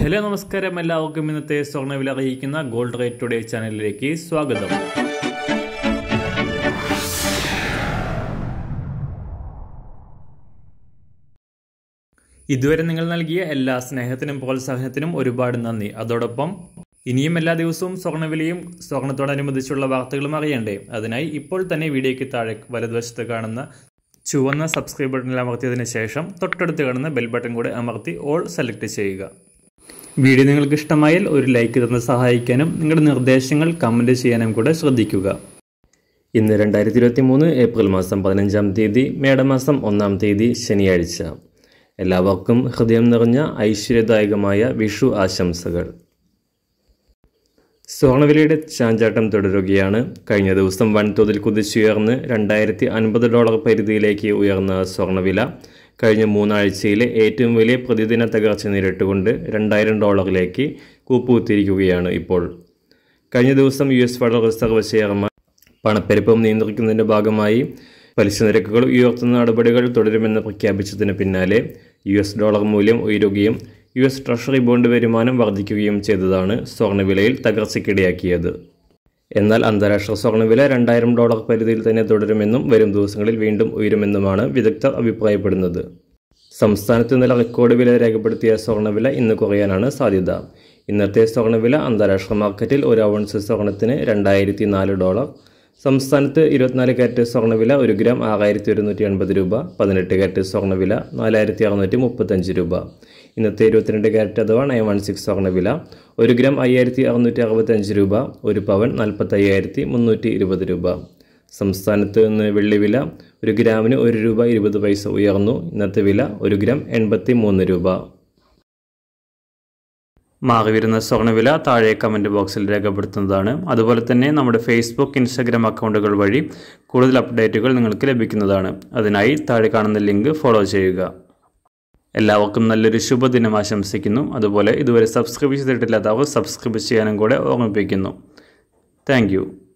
Hello നമസ്കാരം. എല്ലാവർക്കും ഇന്നത്തെ സ്വർണവില അറിയിക്കുന്ന ഗോൾഡ് റേറ്റ് ടുഡേ ചാനലിലേക്ക് സ്വാഗതം. ഇതുവരെ നിങ്ങൾ നൽകിയ എല്ലാ സ്നേഹത്തിനും പ്രോത്സാഹനത്തിനും ഒരുപാട് നന്ദി. അതോടൊപ്പം ഇനിയും എല്ലാ ദിവസവും സ്വർണവിലയും സ്വർണത്തോടനുബന്ധിച്ചുള്ള വാർത്തകളും അറിയണ്ടേ? അതിനായി ഇപ്പോൾ തന്നെ വീഡിയോയ്ക്ക് താഴെ വലതുവശത്ത് കാണുന്ന ചുവന്ന സബ്സ്ക്രൈബ് ബട്ടണിൽ അമർത്തിയതിനു ശേഷം തൊട്ടടുത്ത് കാണുന്ന ബെൽ ബട്ടൺ കൂടെ അമർത്തി ഓൾ സെലക്ട് ചെയ്യുക. വീഡിയോ നിങ്ങൾക്ക് ഇഷ്ടമായാൽ ഒരു ലൈക്ക് തന്ന് സഹായിക്കാനും നിങ്ങളുടെ നിർദ്ദേശങ്ങൾ കമന്റ് ചെയ്യാനും കൂടെ ശ്രദ്ധിക്കുക. ഇന്ന് രണ്ടായിരത്തി ഇരുപത്തി മൂന്ന് ഏപ്രിൽ മാസം പതിനഞ്ചാം തീയതി മേടമാസം ഒന്നാം തീയതി ശനിയാഴ്ച. എല്ലാവർക്കും ഹൃദയം നിറഞ്ഞ ഐശ്വര്യദായകമായ വിഷു ആശംസകൾ. സ്വർണവിലയുടെ ചാഞ്ചാട്ടം തുടരുകയാണ്. കഴിഞ്ഞ ദിവസം വൻതോതിൽ കുതിച്ചുയർന്ന് രണ്ടായിരത്തി അൻപത് ഡോളർ പരിധിയിലേക്ക് ഉയർന്ന സ്വർണവില കഴിഞ്ഞ മൂന്നാഴ്ചയിലെ ഏറ്റവും വലിയ പ്രതിദിന തകർച്ച നേരിട്ടുകൊണ്ട് രണ്ടായിരം ഡോളറിലേക്ക് കൂപ്പുകുത്തിയിരിക്കുകയാണ് ഇപ്പോൾ. കഴിഞ്ഞ ദിവസം U S federal reserve chairman പണപ്പെരുപ്പം നിയന്ത്രിക്കുന്നതിന്റെ ഭാഗമായി പലിശ നിരക്കുകൾ ഉയർത്തുന്ന നടപടികൾ തുടരുമെന്ന് പ്രഖ്യാപിച്ചതിന് പിന്നാലെ യു എസ് ഡോളർ മൂല്യം ഉയരുകയും യു എസ് ട്രഷറി ബോണ്ട് വരുമാനം വർദ്ധിക്കുകയും ചെയ്തതാണ് സ്വർണവിലയിൽ തകർച്ചയ്ക്കിടയാക്കിയത്. എന്നാൽ അന്താരാഷ്ട്ര സ്വർണവില രണ്ടായിരം ഡോളർ പരിധിയിൽ തന്നെ തുടരുമെന്നും വരും ദിവസങ്ങളിൽ വീണ്ടും ഉയരുമെന്നുമാണ് വിദഗ്ധർ അഭിപ്രായപ്പെടുന്നത്. സംസ്ഥാനത്ത് നില റെക്കോർഡ് വില രേഖപ്പെടുത്തിയ സ്വർണവില ഇന്ന് കുറയാനാണ് സാധ്യത. ഇന്നത്തെ സ്വർണവില അന്താരാഷ്ട്ര മാർക്കറ്റിൽ ഒരു ഔൺസ് സ്വർണത്തിന് രണ്ടായിരത്തി ഡോളർ സംസ്ഥാനത്ത് ഇരുപത്തിനാല് കാരറ്റ് സ്വർണവില ഒരു ഗ്രാം ആറായിരത്തി ഒരുന്നൂറ്റി എൺപത് രൂപ പതിനെട്ട് കാരറ്റ് സ്വർണവില നാലായിരത്തി അറുന്നൂറ്റി മുപ്പത്തഞ്ച് രൂപ. ഇന്നത്തെ ഇരുപത്തിരണ്ട് കാരറ്റ് അഥവാ നയൻ വൺ സിക്സ് സ്വർണവില ഒരു ഗ്രാം അയ്യായിരത്തി അറുന്നൂറ്റി അറുപത്തഞ്ച് രൂപ ഒരു പവൻ നാൽപ്പത്തയ്യായിരത്തി മുന്നൂറ്റി ഇരുപത് രൂപ. സംസ്ഥാനത്ത് നിന്ന് വെള്ളിവില ഒരു ഗ്രാമിന് ഒരു രൂപ ഇരുപത് പൈസ ഉയർന്നു. ഇന്നത്തെ വില ഒരു ഗ്രാം എൺപത്തി മൂന്ന് രൂപ. മാറി വരുന്ന സ്വർണവില താഴെ കമന്റ് ബോക്സിൽ രേഖപ്പെടുത്തുന്നതാണ്. അതുപോലെ തന്നെ നമ്മുടെ ഫേസ്ബുക്ക് ഇൻസ്റ്റാഗ്രാം അക്കൗണ്ടുകൾ വഴി കൂടുതൽ അപ്ഡേറ്റുകൾ നിങ്ങൾക്ക് ലഭിക്കുന്നതാണ്. അതിനായി താഴെ കാണുന്ന ലിങ്ക് ഫോളോ ചെയ്യുക. എല്ലാവർക്കും നല്ലൊരു ശുഭദിനം ആശംസിക്കുന്നു. അതുപോലെ ഇതുവരെ സബ്സ്ക്രൈബ് ചെയ്തിട്ടില്ലാത്തവർ സബ്സ്ക്രൈബ് ചെയ്യാനും കൂടെ ഓർമ്മിപ്പിക്കുന്നു. താങ്ക്